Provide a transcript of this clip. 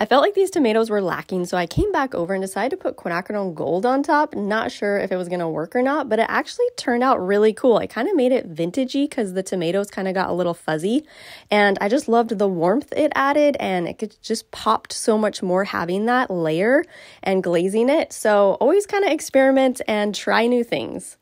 I felt like these tomatoes were lacking, so I came back over and decided to put quinacridone gold on top. Not sure if it was going to work or not, but it actually turned out really cool. I kind of made it vintagey because the tomatoes kind of got a little fuzzy, and I just loved the warmth it added, and it just popped so much more having that layer and glazing it. So always kind of experiment and try new things.